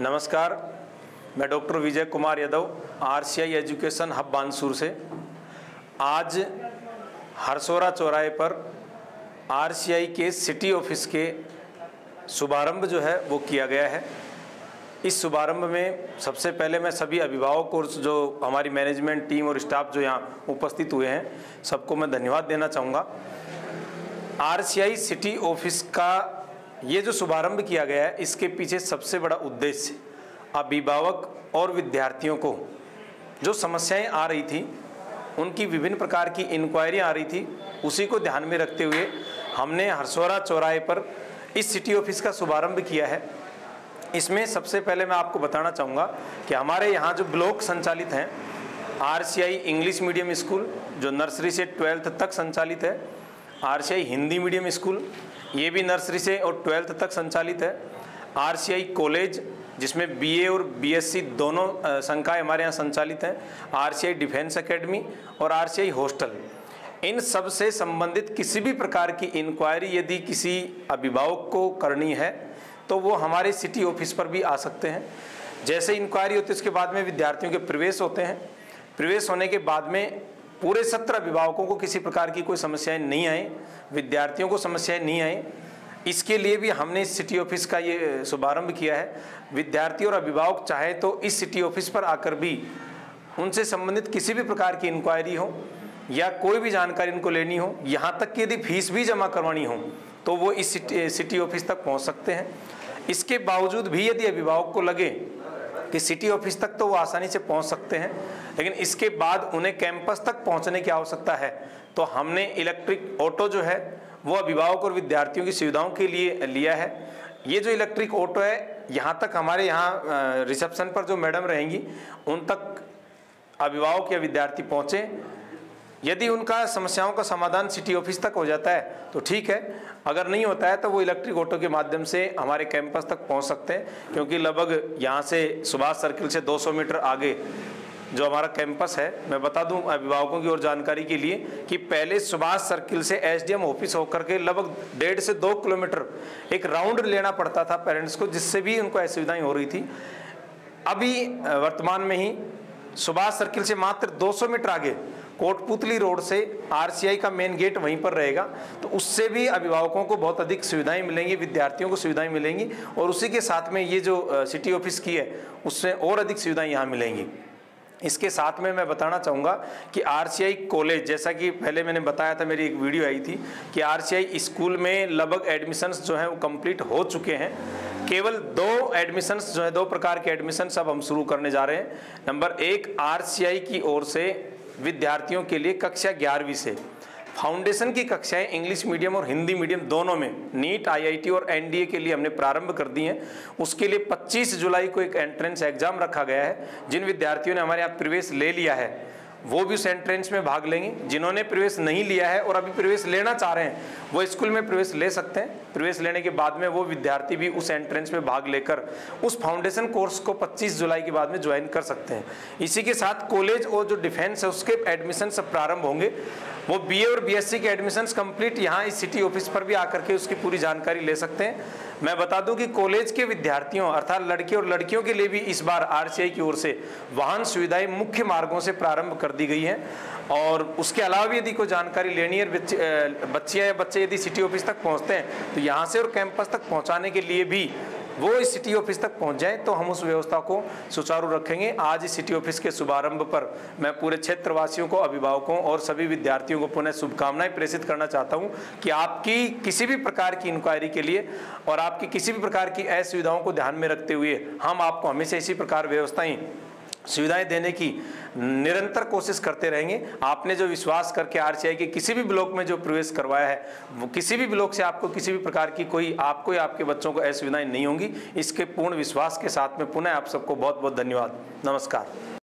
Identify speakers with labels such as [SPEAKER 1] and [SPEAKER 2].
[SPEAKER 1] नमस्कार, मैं doctor Vijay Kumar Yadav, RCI education hub Bansur से। आज हरसोरा चौराहे पर आरसीआई के सिटी ऑफ़िस के शुभारंभ जो है वो किया गया है। इस शुभारंभ में सबसे पहले मैं सभी अभिभावक और जो हमारी मैनेजमेंट टीम और स्टाफ जो यहाँ उपस्थित हुए हैं, सबको मैं धन्यवाद देना चाहूँगा। आरसीआई सिटी ऑफ़िस का ये जो शुभारंभ किया गया है, इसके पीछे सबसे बड़ा उद्देश्य अभिभावक और विद्यार्थियों को जो समस्याएँ आ रही थी, उनकी विभिन्न प्रकार की इंक्वायरी आ रही थी, उसी को ध्यान में रखते हुए हमने हरसोरा चौराहे पर इस सिटी ऑफ़िस का शुभारंभ किया है। इसमें सबसे पहले मैं आपको बताना चाहूँगा कि हमारे यहाँ जो ब्लॉक संचालित हैं, आरसीआई इंग्लिश मीडियम स्कूल, जो नर्सरी से ट्वेल्थ तक संचालित है, आरसीआई हिंदी मीडियम स्कूल ये भी नर्सरी से और ट्वेल्थ तक संचालित है। आरसीआई कॉलेज, जिसमें बीए और बीएससी दोनों संकाय हमारे यहाँ संचालित हैं। आरसीआई डिफेंस एकेडमी और आरसीआई हॉस्टल। इन सबसे संबंधित किसी भी प्रकार की इंक्वायरी यदि किसी अभिभावक को करनी है तो वो हमारे सिटी ऑफ़िस पर भी आ सकते हैं। जैसे इंक्वायरी होती है, उसके बाद में विद्यार्थियों के प्रवेश होते हैं। प्रवेश होने के बाद में पूरे सत्र अभिभावकों को किसी प्रकार की कोई समस्याएँ नहीं आई विद्यार्थियों को समस्याएँ नहीं आई इसके लिए भी हमने सिटी ऑफ़िस का ये शुभारंभ किया है। विद्यार्थी और अभिभावक चाहे तो इस सिटी ऑफ़िस पर आकर भी उनसे संबंधित किसी भी प्रकार की इंक्वायरी हो या कोई भी जानकारी इनको लेनी हो, यहाँ तक कि यदि फ़ीस भी जमा करवानी हो तो वो इस सिटी ऑफ़िस तक पहुँच सकते हैं। इसके बावजूद भी यदि अभिभावक को लगे कि सिटी ऑफ़िस तक तो वो आसानी से पहुँच सकते हैं लेकिन इसके बाद उन्हें कैंपस तक पहुँचने की आवश्यकता है। तो हमने इलेक्ट्रिक ऑटो जो है, वो अभिभावक और विद्यार्थियों की सुविधाओं के लिए लिया है। ये जो इलेक्ट्रिक ऑटो है, यहाँ तक हमारे यहाँ रिसेप्शन पर जो मैडम रहेंगी, उन तक अभिभावक या विद्यार्थी पहुँचे। यदि उनका समस्याओं का समाधान सिटी ऑफ़िस तक हो जाता है तो ठीक है। अगर नहीं होता है तो वो इलेक्ट्रिक ऑटो के माध्यम से हमारे कैंपस तक पहुँच सकते हैं, क्योंकि लगभग यहाँ से सुभाष सर्किल से 200 मीटर आगे जो हमारा कैंपस है, मैं बता दूँ अभिभावकों की और जानकारी के लिए कि पहले सुभाष सर्किल से एसडीएम ऑफ़िस होकर के लगभग डेढ़ से दो किलोमीटर एक राउंड लेना पड़ता था पेरेंट्स को, जिससे भी उनको असुविधाएँ हो रही थी। अभी वर्तमान में ही सुभाष सर्किल से मात्र 200 मीटर आगे कोटपुतली रोड से आरसीआई का मेन गेट वहीं पर रहेगा। तो उससे भी अभिभावकों को बहुत अधिक सुविधाएँ मिलेंगी, विद्यार्थियों को सुविधाएँ मिलेंगी और उसी के साथ में ये जो सिटी ऑफ़िस की है उससे और अधिक सुविधाएँ यहाँ मिलेंगी। इसके साथ में मैं बताना चाहूँगा कि आरसीआई कॉलेज, जैसा कि पहले मैंने बताया था, मेरी एक वीडियो आई थी कि आरसीआई स्कूल में लगभग एडमिशन्स जो हैं वो कंप्लीट हो चुके हैं। केवल दो एडमिशन्स जो है, दो प्रकार के एडमिशन्स अब हम शुरू करने जा रहे हैं। नंबर एक, आरसीआई की ओर से विद्यार्थियों के लिए कक्षा ग्यारहवीं से। फाउंडेशन की कक्षाएँ इंग्लिश मीडियम और हिंदी मीडियम दोनों में नीट आईआईटी और एनडीए के लिए हमने प्रारंभ कर दी हैं। उसके लिए 25 जुलाई को एक एंट्रेंस एग्ज़ाम रखा गया है, जिन विद्यार्थियों ने हमारे यहाँ प्रवेश ले लिया है। वो भी उस एंट्रेंस में भाग लेंगे। जिन्होंने प्रवेश नहीं लिया है और अभी प्रवेश लेना चाह रहे हैं, वो स्कूल में प्रवेश ले सकते हैं। प्रवेश लेने के बाद में वो विद्यार्थी भी उस एंट्रेंस में भाग लेकर उस फाउंडेशन कोर्स को 25 जुलाई के बाद में ज्वाइन कर सकते हैं। इसी के साथ कॉलेज और जो डिफेंस है, उसके एडमिशन सब प्रारंभ होंगे। वो बीए और बीएससी के एडमिशन कंप्लीट यहाँ इस सिटी ऑफ़िस पर भी आकर के उसकी पूरी जानकारी ले सकते हैं। मैं बता दूँ कि कॉलेज के विद्यार्थियों अर्थात लड़के और लड़कियों के लिए भी इस बार आरसीआई की ओर से वाहन सुविधाएँ मुख्य मार्गों से प्रारंभ कर दी गई है। और उसके अलावा भी यदि कोई जानकारी लेनी है बच्चियाँ या बच्चे यदि सिटी ऑफ़िस तक पहुँचते हैं तो यहाँ से और कैंपस तक पहुँचाने के लिए भी वो इस सिटी ऑफ़िस तक पहुँच जाए तो हम उस व्यवस्था को सुचारू रखेंगे। आज इस सिटी ऑफ़िस के शुभारंभ पर मैं पूरे क्षेत्रवासियों को, अभिभावकों और सभी विद्यार्थियों को पुनः शुभकामनाएँ प्रेषित करना चाहता हूँ कि आपकी किसी भी प्रकार की इंक्वायरी के लिए और आपकी किसी भी प्रकार की असुविधाओं को ध्यान में रखते हुए हम आपको हमेशा इसी प्रकार व्यवस्थाएँ सुविधाएँ देने की निरंतर कोशिश करते रहेंगे। आपने जो विश्वास करके आर ची आई के किसी भी ब्लॉक में जो प्रवेश करवाया है, वो किसी भी ब्लॉक से आपको किसी भी प्रकार की कोई, आपको या आपके बच्चों को असुविधाएँ नहीं होंगी। इसके पूर्ण विश्वास के साथ में पुनः आप सबको बहुत बहुत धन्यवाद। नमस्कार।